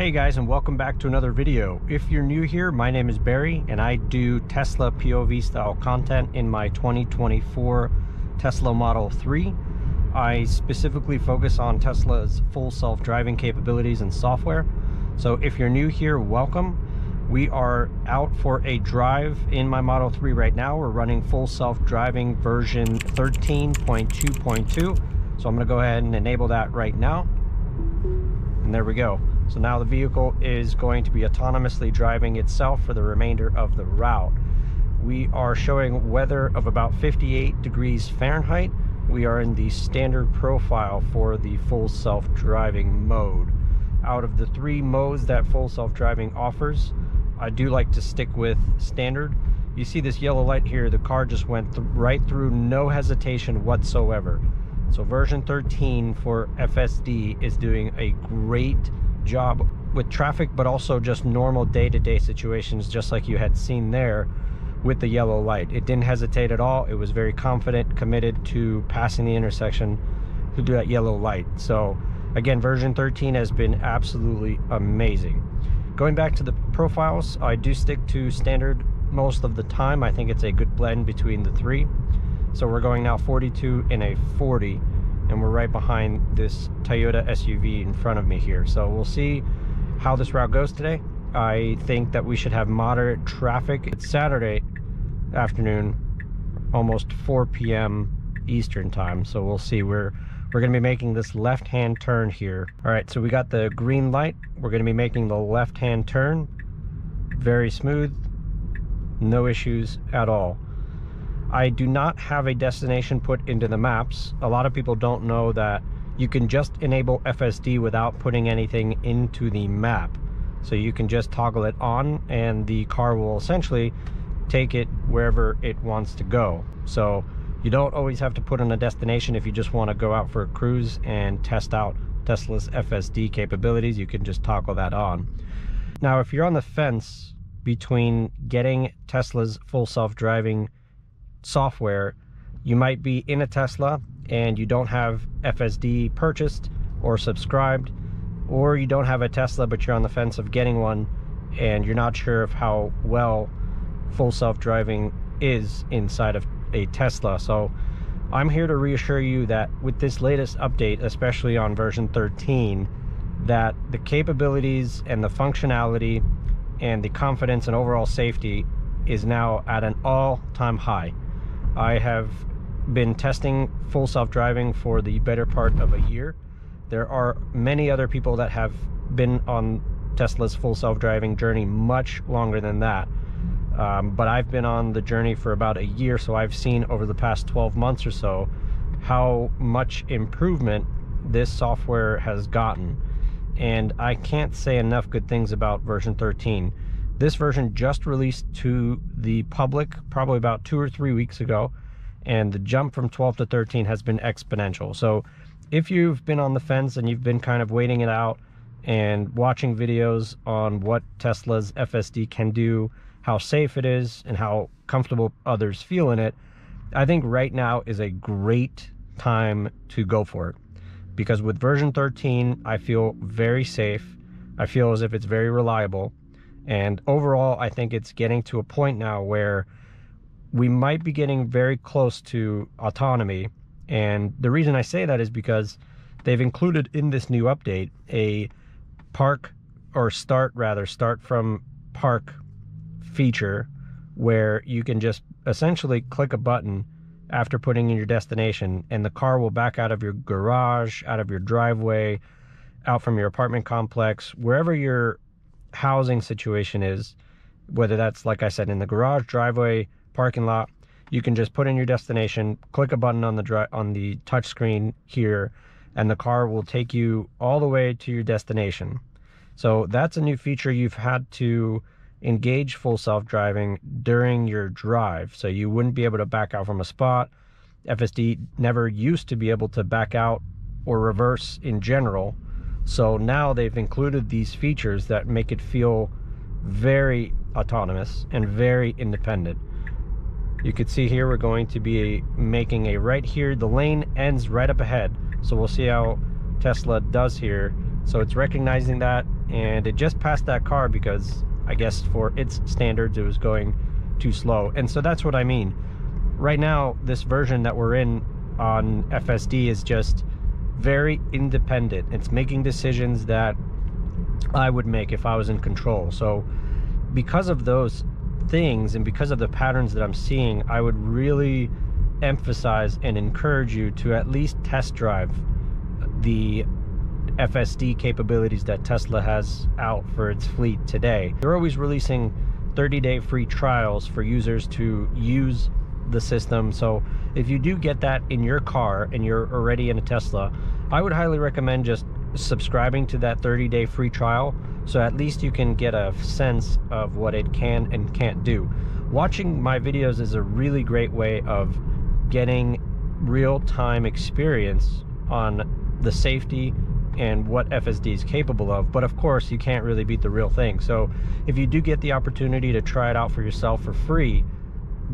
Hey guys and welcome back to another video. If you're new here, my name is Barry and I do Tesla POV style content in my 2024 Tesla Model 3. I specifically focus on Tesla's full self-driving capabilities and software. So if you're new here, welcome. We are out for a drive in my Model 3 right now. We're running full self-driving version 13.2.2. So I'm gonna go ahead and enable that right now. And there we go. So now the vehicle is going to be autonomously driving itself for the remainder of the route. We are showing weather of about 58 degrees Fahrenheit. We are in the standard profile for the full self-driving mode. Out of the three modes that full self-driving offers, I do like to stick with standard. You see this yellow light here, the car just went th right through no hesitation whatsoever. So version 13 for FSD is doing a great job with traffic, but also just normal day-to-day -day situations, just like you had seen there with the yellow light. It didn't hesitate at all. It was very confident, committed to passing the intersection through that yellow light. So again, version 13 has been absolutely amazing. Going back to the profiles, I do stick to standard most of the time. I think it's a good blend between the three. So we're going now 42 in a 40 and we're right behind this Toyota SUV in front of me here. So we'll see how this route goes today. I think that we should have moderate traffic. It's Saturday afternoon, almost 4 p.m. Eastern time. So we'll see. We're we're going to be making this left-hand turn here. All right, so we got the green light. We're going to be making the left-hand turn. Very smooth. No issues at all. I do not have a destination put into the maps. A lot of people don't know that you can just enable FSD without putting anything into the map. So you can just toggle it on and the car will essentially take it wherever it wants to go. So you don't always have to put in a destination if you just want to go out for a cruise and test out Tesla's FSD capabilities. You can just toggle that on. Now, if you're on the fence between getting Tesla's full self-driving software, you might be in a Tesla and you don't have FSD purchased or subscribed, or you don't have a Tesla but you're on the fence of getting one and you're not sure of how well full self-driving is inside of a Tesla. So I'm here to reassure you that with this latest update, especially on version 13, that the capabilities and the functionality and the confidence and overall safety is now at an all-time high. I have been testing full self-driving for the better part of a year. There are many other people that have been on Tesla's full self-driving journey much longer than that. Um, but I've been on the journey for about a year, so I've seen over the past 12 months or so how much improvement this software has gotten. And I can't say enough good things about version 13. This version just released to the public probably about two or three weeks ago, and the jump from 12 to 13 has been exponential. So if you've been on the fence and you've been kind of waiting it out and watching videos on what Tesla's FSD can do, how safe it is, and how comfortable others feel in it, I think right now is a great time to go for it. Because with version 13, I feel very safe. I feel as if it's very reliable. And overall, I think it's getting to a point now where we might be getting very close to autonomy. And the reason I say that is because they've included in this new update a park or start rather start from park feature where you can just essentially click a button after putting in your destination and the car will back out of your garage, out of your driveway, out from your apartment complex, wherever you're housing situation is, whether that's, like I said, in the garage, driveway, parking lot, you can just put in your destination, click a button on the on the touch screen here, and the car will take you all the way to your destination. So that's a new feature you've had to engage full self-driving during your drive. So you wouldn't be able to back out from a spot. FSD never used to be able to back out or reverse in general so now they've included these features that make it feel very autonomous and very independent. You can see here we're going to be making a right here. The lane ends right up ahead. So we'll see how Tesla does here. So it's recognizing that and it just passed that car because I guess for its standards it was going too slow. And so that's what I mean. Right now, this version that we're in on FSD is just very independent. It's making decisions that I would make if I was in control. So because of those things and because of the patterns that I'm seeing, I would really emphasize and encourage you to at least test drive the FSD capabilities that Tesla has out for its fleet today. They're always releasing 30-day free trials for users to use the system. So if you do get that in your car and you're already in a Tesla, I would highly recommend just subscribing to that 30-day free trial so at least you can get a sense of what it can and can't do. Watching my videos is a really great way of getting real-time experience on the safety and what FSD is capable of. But of course, you can't really beat the real thing. So if you do get the opportunity to try it out for yourself for free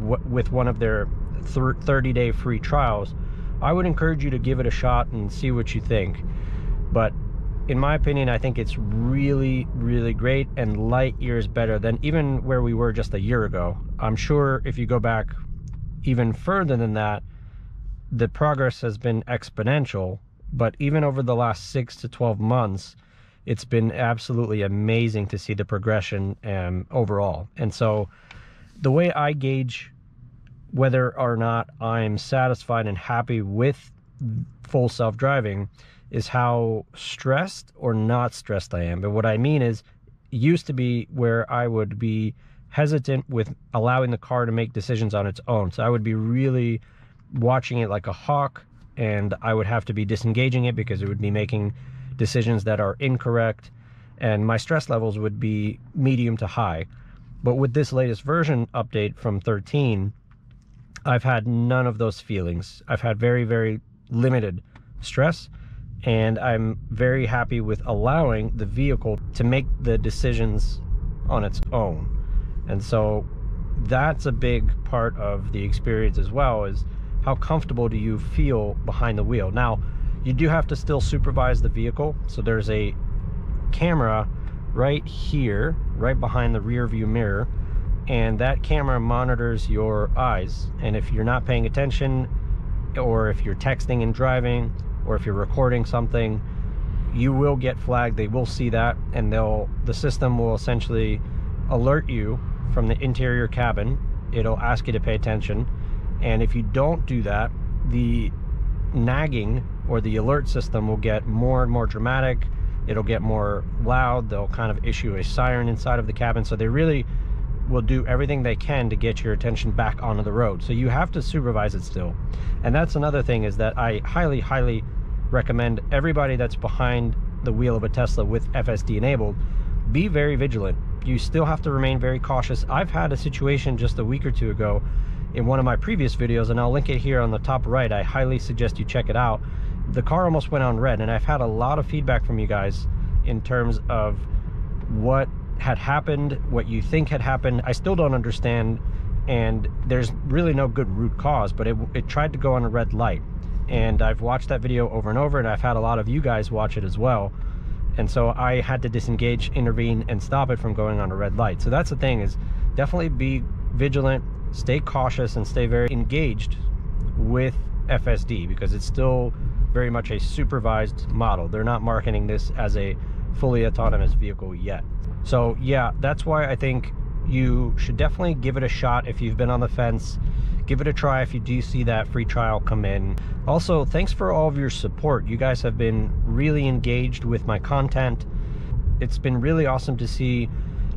with one of their 30 day free trials, I would encourage you to give it a shot and see what you think. But in my opinion, I think it's really, really great and light years better than even where we were just a year ago. I'm sure if you go back even further than that, the progress has been exponential but even over the last six to 12 months, it's been absolutely amazing to see the progression um, overall. And so the way I gauge whether or not I'm satisfied and happy with full self-driving is how stressed or not stressed I am. But what I mean is used to be where I would be hesitant with allowing the car to make decisions on its own. So I would be really watching it like a hawk and I would have to be disengaging it because it would be making decisions that are incorrect and my stress levels would be medium to high. But with this latest version update from 13, I've had none of those feelings. I've had very, very limited stress and I'm very happy with allowing the vehicle to make the decisions on its own. And so that's a big part of the experience as well is how comfortable do you feel behind the wheel? Now, you do have to still supervise the vehicle. So there's a camera right here, right behind the rear view mirror. And that camera monitors your eyes. And if you're not paying attention, or if you're texting and driving, or if you're recording something, you will get flagged. They will see that and they'll the system will essentially alert you from the interior cabin. It'll ask you to pay attention and if you don't do that, the nagging or the alert system will get more and more dramatic. It'll get more loud. They'll kind of issue a siren inside of the cabin. So they really will do everything they can to get your attention back onto the road. So you have to supervise it still. And that's another thing is that I highly, highly recommend everybody that's behind the wheel of a Tesla with FSD enabled, be very vigilant. You still have to remain very cautious. I've had a situation just a week or two ago in one of my previous videos, and I'll link it here on the top right. I highly suggest you check it out. The car almost went on red, and I've had a lot of feedback from you guys in terms of what had happened, what you think had happened. I still don't understand, and there's really no good root cause, but it, it tried to go on a red light. And I've watched that video over and over, and I've had a lot of you guys watch it as well. And so I had to disengage, intervene, and stop it from going on a red light. So that's the thing is definitely be vigilant, stay cautious and stay very engaged with FSD because it's still very much a supervised model. They're not marketing this as a fully autonomous vehicle yet. So yeah, that's why I think you should definitely give it a shot if you've been on the fence. Give it a try if you do see that free trial come in. Also, thanks for all of your support. You guys have been really engaged with my content. It's been really awesome to see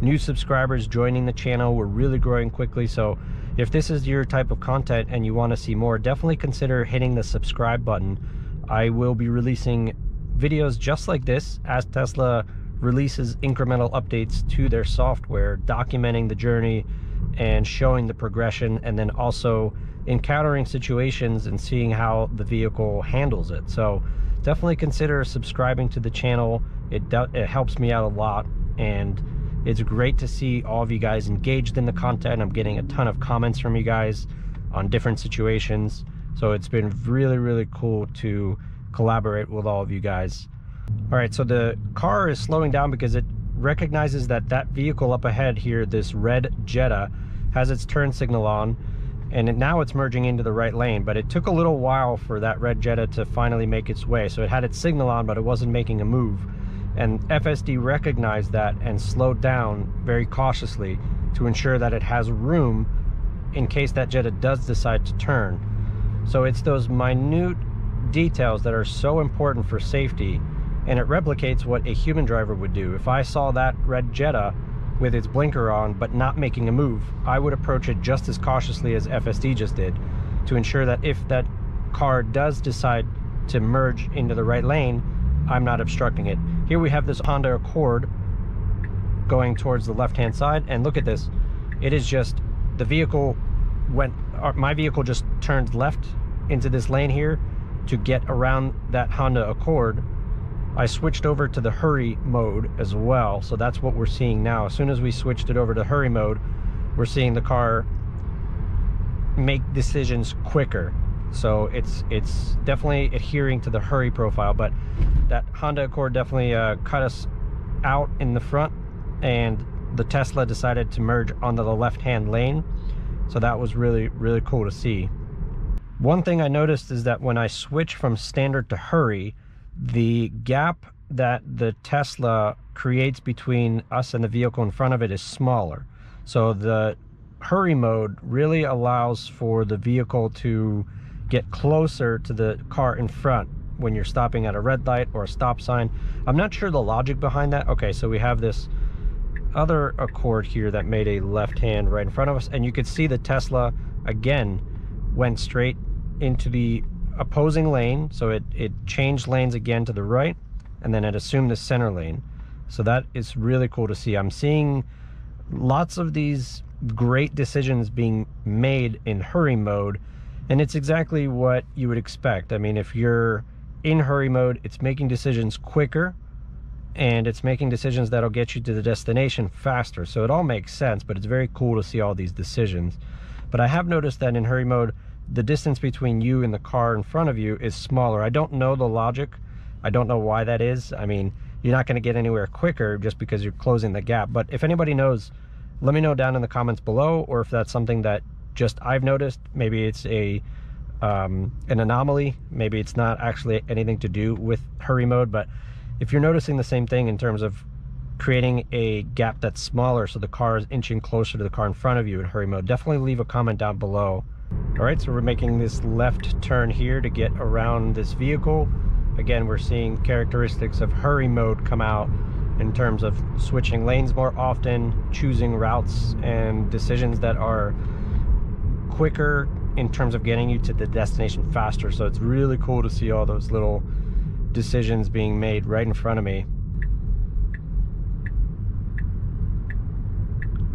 new subscribers joining the channel. We're really growing quickly, so if this is your type of content and you want to see more, definitely consider hitting the subscribe button. I will be releasing videos just like this as Tesla releases incremental updates to their software, documenting the journey and showing the progression, and then also encountering situations and seeing how the vehicle handles it. So definitely consider subscribing to the channel. It, it helps me out a lot and it's great to see all of you guys engaged in the content. I'm getting a ton of comments from you guys on different situations. So it's been really, really cool to collaborate with all of you guys. All right, so the car is slowing down because it recognizes that that vehicle up ahead here, this red Jetta, has its turn signal on and now it's merging into the right lane. But it took a little while for that red Jetta to finally make its way. So it had its signal on but it wasn't making a move. And FSD recognized that and slowed down very cautiously to ensure that it has room in case that Jetta does decide to turn so it's those minute details that are so important for safety and it replicates what a human driver would do if I saw that red Jetta with its blinker on but not making a move, I would approach it just as cautiously as FSD just did to ensure that if that car does decide to merge into the right lane, I'm not obstructing it. Here we have this Honda Accord going towards the left-hand side and look at this. It is just, the vehicle went, uh, my vehicle just turned left into this lane here to get around that Honda Accord I switched over to the hurry mode as well. So that's what we're seeing now. As soon as we switched it over to hurry mode, we're seeing the car make decisions quicker. So it's it's definitely adhering to the hurry profile, but that Honda Accord definitely uh, cut us out in the front and the Tesla decided to merge onto the left-hand lane. So that was really, really cool to see. One thing I noticed is that when I switch from standard to hurry, the gap that the Tesla creates between us and the vehicle in front of it is smaller. So the hurry mode really allows for the vehicle to get closer to the car in front when you're stopping at a red light or a stop sign. I'm not sure the logic behind that. Okay, so we have this other Accord here that made a left hand right in front of us and you could see the Tesla again went straight into the opposing lane. So it, it changed lanes again to the right and then it assumed the center lane. So that is really cool to see. I'm seeing lots of these great decisions being made in hurry mode and it's exactly what you would expect. I mean, if you're in hurry mode, it's making decisions quicker and it's making decisions that'll get you to the destination faster. So it all makes sense, but it's very cool to see all these decisions. But I have noticed that in hurry mode, the distance between you and the car in front of you is smaller. I don't know the logic. I don't know why that is. I mean, you're not going to get anywhere quicker just because you're closing the gap. But if anybody knows, let me know down in the comments below, or if that's something that just I've noticed. Maybe it's a um, an anomaly. Maybe it's not actually anything to do with hurry mode. But if you're noticing the same thing in terms of creating a gap that's smaller so the car is inching closer to the car in front of you in hurry mode, definitely leave a comment down below all right, so we're making this left turn here to get around this vehicle. Again, we're seeing characteristics of hurry mode come out in terms of switching lanes more often, choosing routes and decisions that are quicker in terms of getting you to the destination faster. So it's really cool to see all those little decisions being made right in front of me.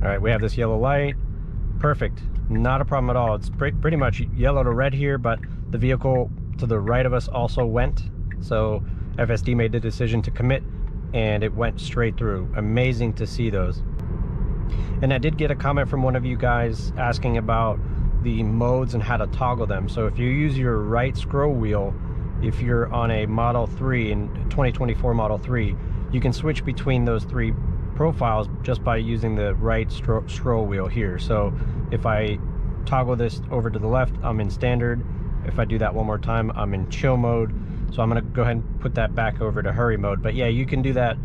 All right, we have this yellow light. Perfect. Not a problem at all. It's pre pretty much yellow to red here, but the vehicle to the right of us also went. So FSD made the decision to commit and it went straight through. Amazing to see those. And I did get a comment from one of you guys asking about the modes and how to toggle them. So if you use your right scroll wheel, if you're on a Model 3 in 2024 Model 3, you can switch between those three profiles just by using the right stro scroll wheel here. So if I toggle this over to the left, I'm in standard. If I do that one more time, I'm in chill mode. So I'm gonna go ahead and put that back over to hurry mode. But yeah, you can do that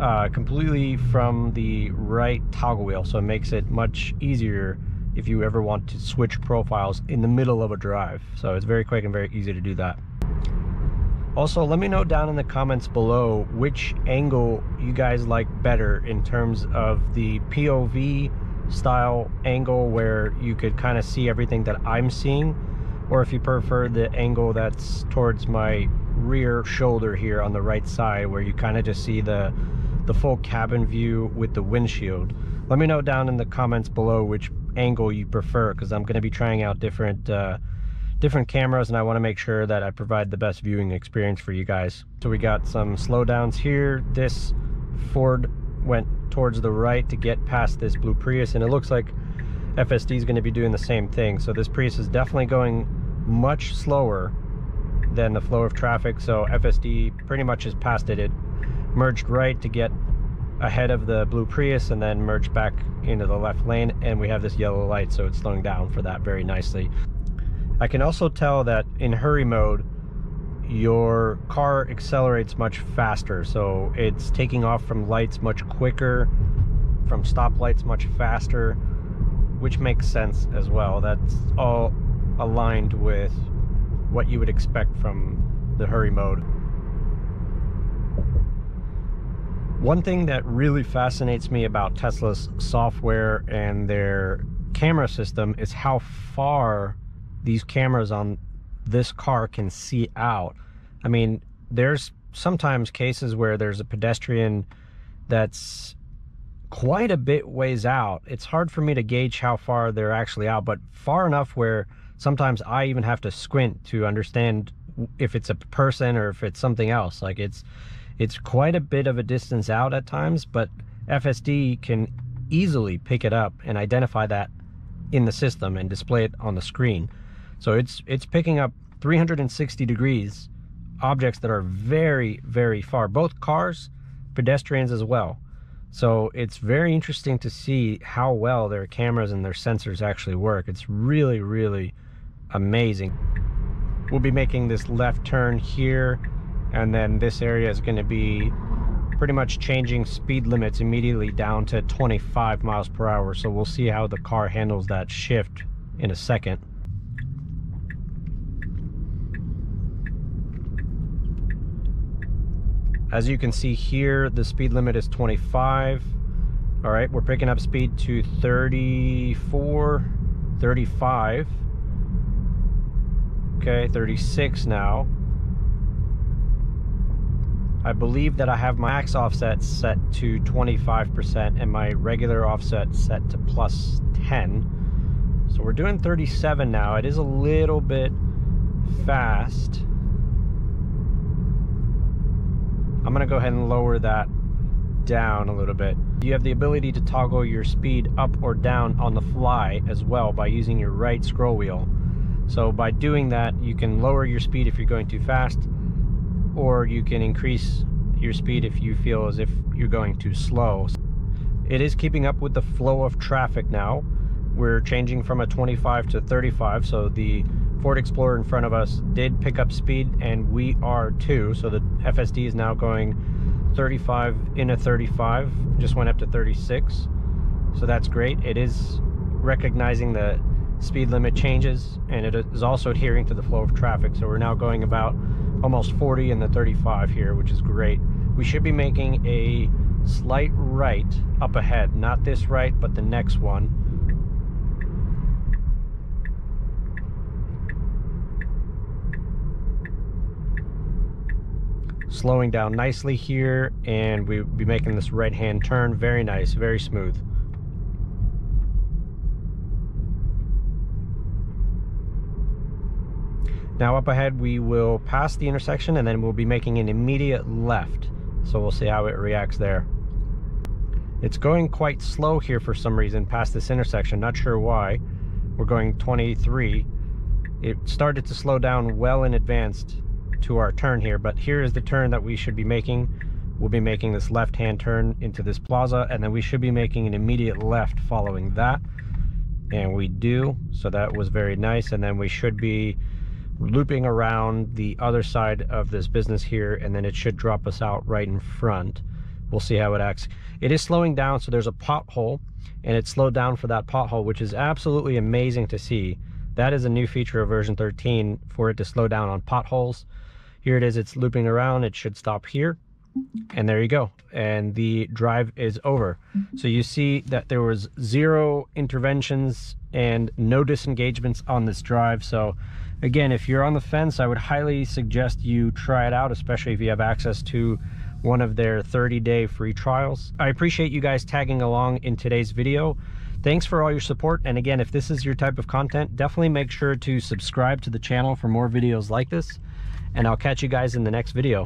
uh, completely from the right toggle wheel. So it makes it much easier if you ever want to switch profiles in the middle of a drive. So it's very quick and very easy to do that. Also, let me know down in the comments below which angle you guys like better in terms of the POV style angle where you could kind of see everything that I'm seeing or if you prefer the angle that's towards my rear shoulder here on the right side where you kind of just see the the full cabin view with the windshield. Let me know down in the comments below which angle you prefer because I'm going to be trying out different uh, different cameras and I want to make sure that I provide the best viewing experience for you guys. So we got some slowdowns here. This Ford went towards the right to get past this blue Prius and it looks like FSD is going to be doing the same thing. So this Prius is definitely going much slower than the flow of traffic. So FSD pretty much has passed it. It merged right to get ahead of the blue Prius and then merged back into the left lane and we have this yellow light so it's slowing down for that very nicely. I can also tell that in hurry mode your car accelerates much faster. So it's taking off from lights much quicker from stoplights much faster which makes sense as well. That's all aligned with what you would expect from the hurry mode. One thing that really fascinates me about Tesla's software and their camera system is how far these cameras on this car can see out. I mean, there's sometimes cases where there's a pedestrian that's quite a bit ways out. It's hard for me to gauge how far they're actually out, but far enough where sometimes I even have to squint to understand if it's a person or if it's something else. Like it's it's quite a bit of a distance out at times, but FSD can easily pick it up and identify that in the system and display it on the screen. So it's it's picking up 360 degrees objects that are very, very far, both cars, pedestrians as well. So it's very interesting to see how well their cameras and their sensors actually work. It's really, really amazing. We'll be making this left turn here and then this area is going to be pretty much changing speed limits immediately down to 25 miles per hour so we'll see how the car handles that shift in a second as you can see here the speed limit is 25 all right we're picking up speed to 34 35 okay 36 now I believe that I have my max offset set to 25% and my regular offset set to plus 10. So we're doing 37 now. It is a little bit fast. I'm gonna go ahead and lower that down a little bit. You have the ability to toggle your speed up or down on the fly as well by using your right scroll wheel. So by doing that, you can lower your speed if you're going too fast or you can increase your speed if you feel as if you're going too slow. It is keeping up with the flow of traffic now. We're changing from a 25 to 35, so the Ford Explorer in front of us did pick up speed, and we are too. So the FSD is now going 35 in a 35, just went up to 36. So that's great. It is recognizing the speed limit changes, and it is also adhering to the flow of traffic. So we're now going about almost 40 in the 35 here, which is great. We should be making a slight right up ahead, not this right, but the next one. Slowing down nicely here, and we'll be making this right-hand turn. Very nice, very smooth. Now up ahead we will pass the intersection and then we'll be making an immediate left. So we'll see how it reacts there. It's going quite slow here for some reason past this intersection, not sure why. We're going 23. It started to slow down well in advance to our turn here, but here is the turn that we should be making. We'll be making this left-hand turn into this plaza, and then we should be making an immediate left following that. And we do, so that was very nice. And then we should be looping around the other side of this business here and then it should drop us out right in front we'll see how it acts it is slowing down so there's a pothole and it slowed down for that pothole which is absolutely amazing to see that is a new feature of version 13 for it to slow down on potholes here it is it's looping around it should stop here and there you go and the drive is over. So you see that there was zero interventions and no disengagements on this drive so again if you're on the fence i would highly suggest you try it out especially if you have access to one of their 30 day free trials. I appreciate you guys tagging along in today's video. Thanks for all your support and again if this is your type of content definitely make sure to subscribe to the channel for more videos like this and i'll catch you guys in the next video